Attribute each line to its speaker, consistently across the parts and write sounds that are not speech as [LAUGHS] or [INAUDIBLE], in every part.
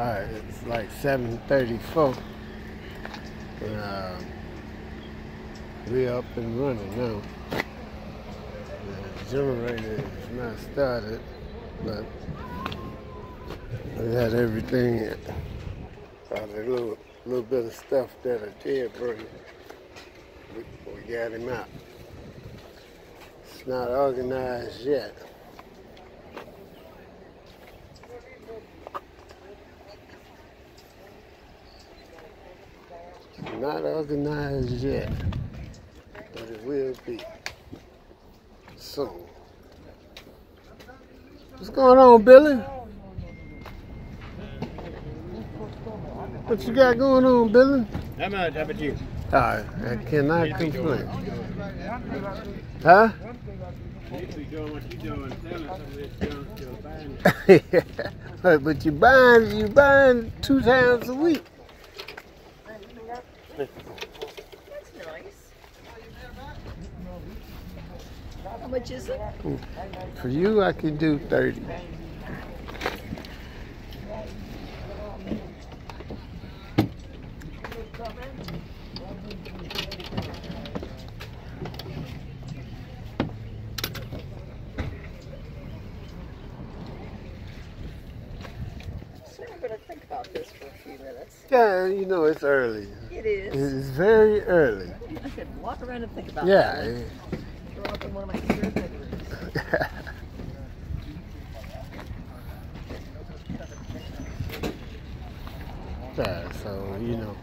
Speaker 1: Alright, it's like 7.34. And, uh, we up and running now. The generator is not started, but we had everything, all the little, little bit of stuff that I did bring. We, we got him out. It's not organized yet. Not organized yet, but it will be soon. What's going on, Billy? What you got going on, Billy?
Speaker 2: Not much. How about you?
Speaker 1: I, I cannot complain. Huh?
Speaker 2: You doing what you doing, selling some of this junk, you'll find
Speaker 1: but, but you buying you buying two times a week.
Speaker 3: That's nice. How much is it?
Speaker 1: For you, I can do
Speaker 3: 30. About this for a few minutes.
Speaker 1: Yeah, you know it's early.
Speaker 3: It is.
Speaker 1: It's very early.
Speaker 3: I could walk around and think about
Speaker 1: Yeah.
Speaker 3: it. Throw up in one of my spare bedrooms. [LAUGHS]
Speaker 1: yeah. So you know,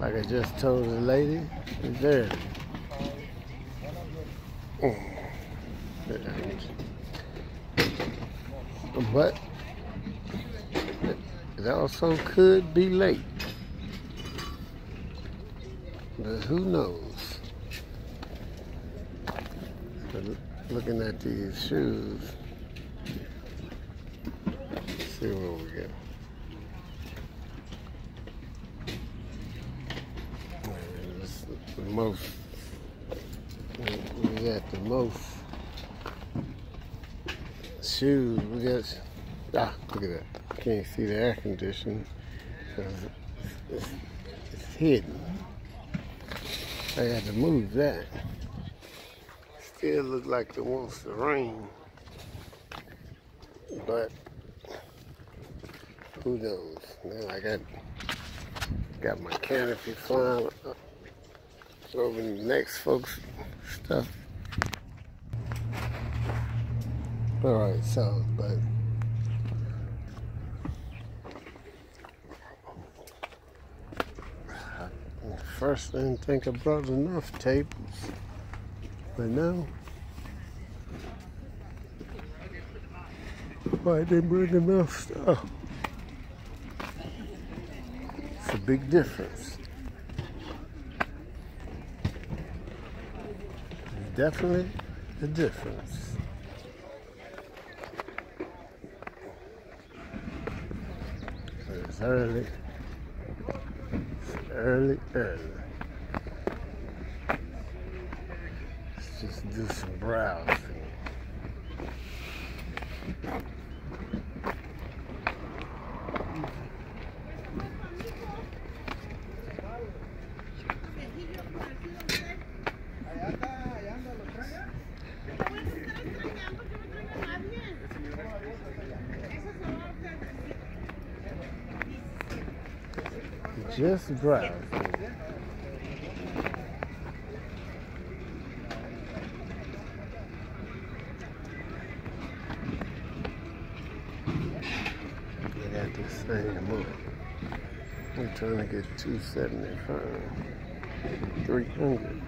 Speaker 1: like I just told the lady, it's early. Mm. But it also could be late. But who knows? But looking at these shoes, see what we it's the most, we got the most shoes. We got, ah, look at that. Can't see the air conditioning because it's, it's hidden. I had to move that. Still look like it wants to rain. But who knows? Now I got got my canopy flying up over the next folks stuff. Alright, so but First, I didn't think I brought enough tables, but now, why I didn't bring enough stuff? It's a big difference. Definitely a difference. It's early early, early. Let's just do some browsing. Just browsing. They got this thing moving. We're trying to get 275, 300.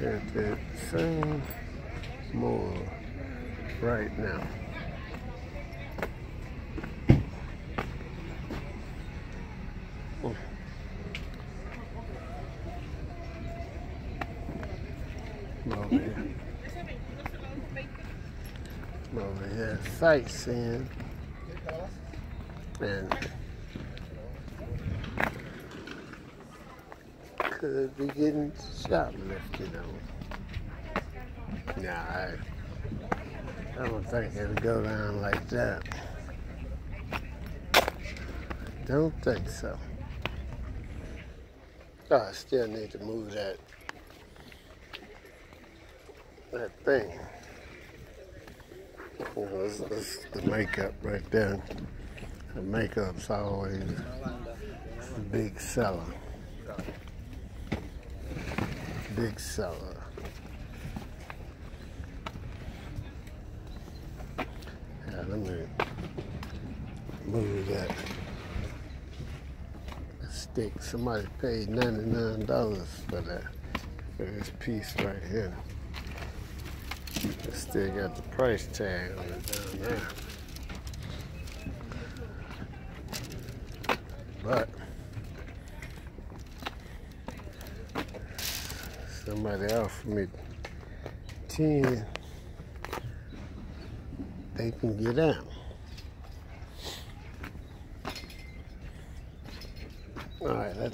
Speaker 1: Got that same more right now. Here sightseeing. And could be getting shoplifted on. Nah, I, I don't think it'll go down like that. Don't think so. Oh, I still need to move that that thing. You know, the makeup right there. The makeup's always a big seller. Big seller. Yeah, let me move that stick. Somebody paid $99 for that, for this piece right here. Still got the price tag on it down there. But somebody offered me 10 they can get out. All right, I,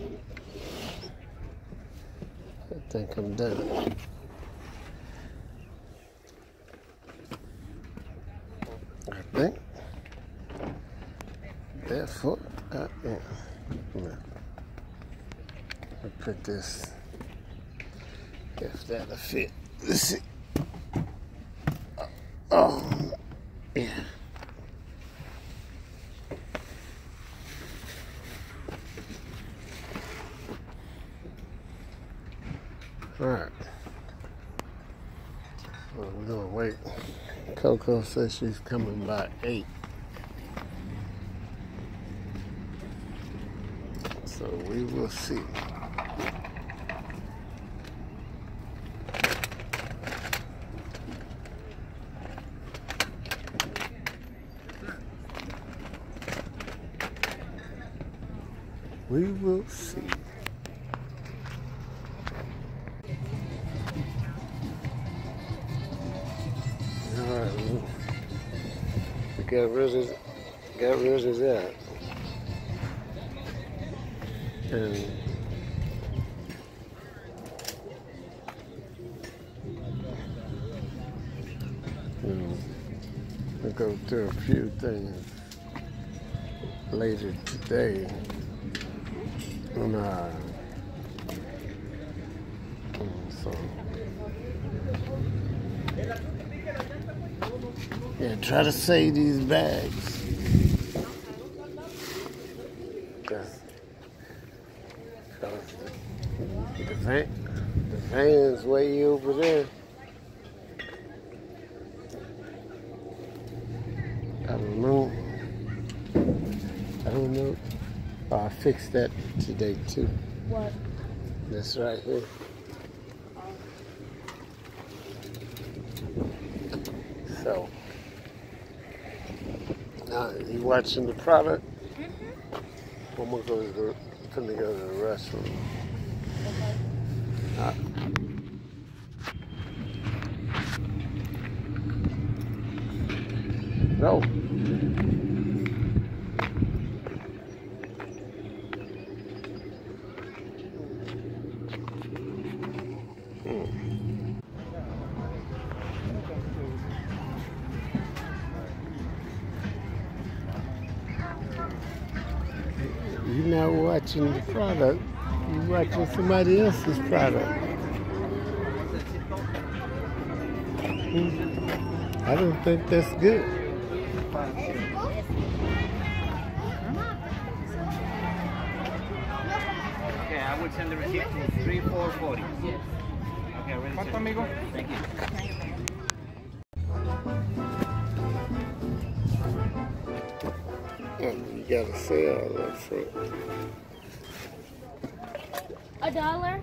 Speaker 1: I think I'm done. I think. Therefore, I am. I put this, if that'll fit. Let's see. Oh, yeah. All right. Well, we're gonna wait. Says she's coming by eight. So we will see. We will see. Right, we- we got of that, and hmm, we'll go through a few things later today. And, uh, mm, so. Yeah, try to save these bags. Cause, 'cause the, the van, the van's way over there. I don't know. I don't know. Oh, I fixed that today too.
Speaker 3: What?
Speaker 1: This right here. So, now you watching the product? I'm gonna go to the, finna go to the restroom. Uh, no. Not watching the product. You're watching somebody else's product. Hmm. I don't think that's good.
Speaker 4: Okay, I will send the receipt to three four forty. Yes. Okay, ready.
Speaker 2: ¿Cuánto, amigo?
Speaker 4: Thank you.
Speaker 1: Gotta say all that front.
Speaker 5: A dollar?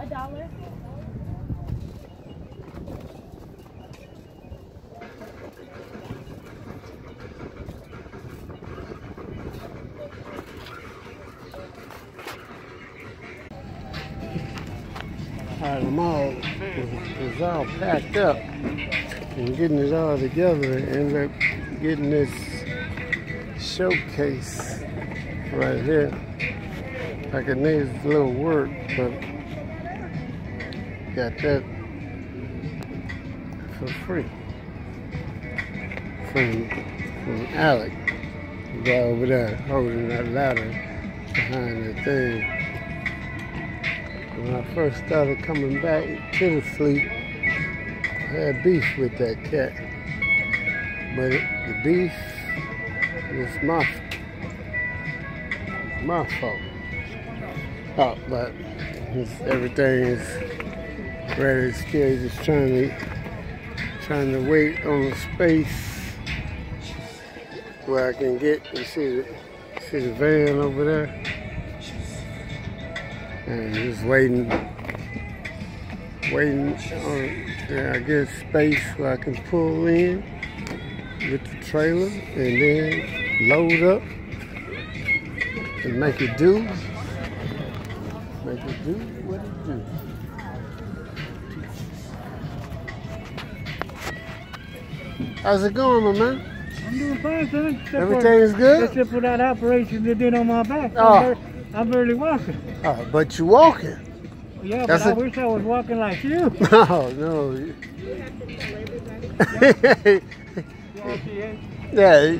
Speaker 5: A dollar?
Speaker 1: All right, them all was, was all packed up and getting it all together and up getting this showcase right here. I it needs a little work, but got that for free. from from Alec. Guy over there holding that ladder behind the thing. When I first started coming back to the sleep, I had beef with that cat. But the beef was my my fault. Oh, but everything is ready. Still just trying to trying to wait on the space where I can get. You see the see the van over there, and just waiting, waiting on. Yeah, I get space where I can pull in with the trailer and then load up and make it do. Make it do what it do. How's it going, my man?
Speaker 6: I'm doing fine, son. Except
Speaker 1: Everything is
Speaker 6: for,
Speaker 1: good?
Speaker 6: Except for that operation they did on my back.
Speaker 1: Oh.
Speaker 6: I'm, bar- I'm barely walking.
Speaker 1: Oh, but you walking.
Speaker 6: Yeah,
Speaker 1: That's
Speaker 6: but I
Speaker 1: a-
Speaker 6: wish I was walking like you. [LAUGHS]
Speaker 1: Oh, no, no. [LAUGHS] yeah.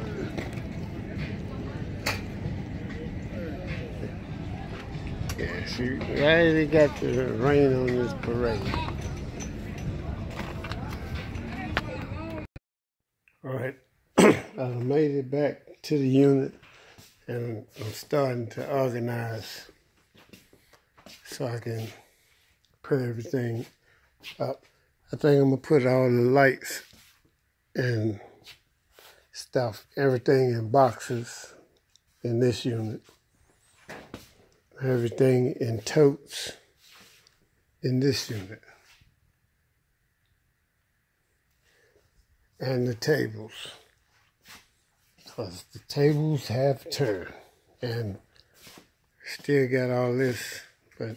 Speaker 1: Yeah, see, why they got the rain on this parade? All right, I made it back to the unit, and I'm starting to organize so I can put everything up. I think I'm gonna put all the lights and stuff, everything in boxes in this unit. Everything in totes in this unit. And the tables. Because the tables have turned. And still got all this, but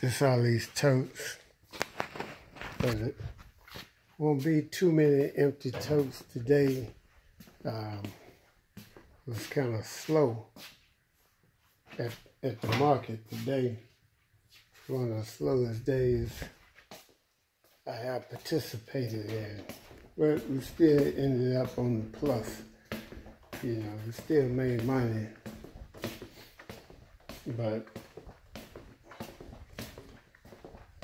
Speaker 1: this all these totes. But it won't be too many empty totes today. Um, was kind of slow at, at the market today. One of the slowest days I have participated in. But we still ended up on the plus. You know, we still made money. But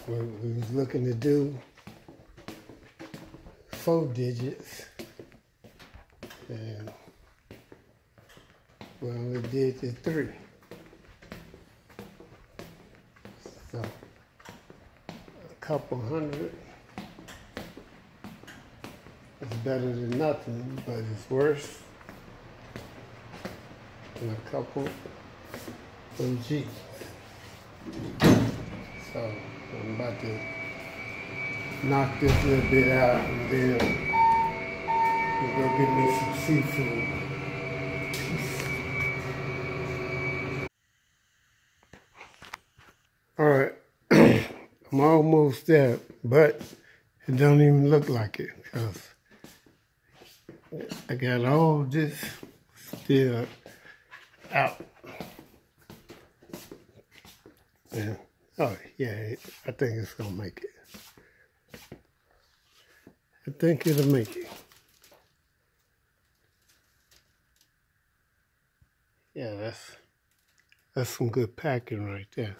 Speaker 1: we, we was looking to do four digits. And we only did the three. So a couple hundred is better than nothing, but it's worse than a couple of G's. So I'm about to knock this little bit out and then we'll go get me some seafood. All right, [CLEARS THROAT] I'm almost there, but it don't even look like it because I got all this still out. Yeah. Oh, yeah, I think it's gonna make it. I think it'll make it. Yeah, that's that's some good packing right there.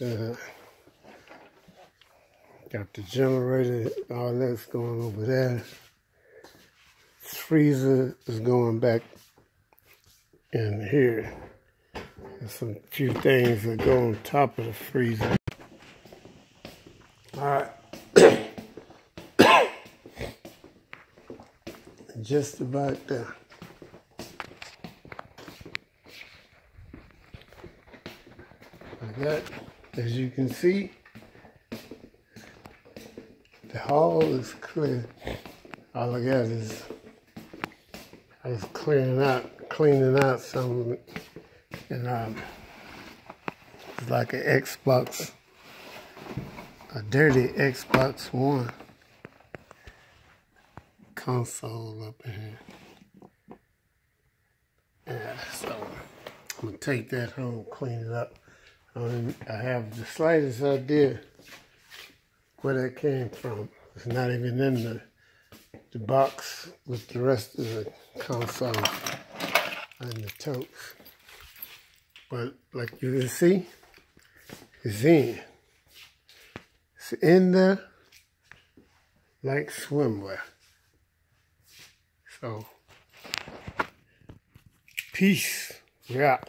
Speaker 1: Uh, got the generator, all that's going over there. Freezer is going back in here. There's some few things that go on top of the freezer. All right. Just about there. I got, as you can see, the hall is clear. All I got is I was clearing out, cleaning out some of it, and um, it's like an Xbox, a dirty Xbox One console up in here. Yeah, so I'm gonna take that home, clean it up. I, have the slightest idea where that came from. It's not even in the the box with the rest of the console and the totes. But like you can see, it's in. It's in there like swimwear. So, peace. We out.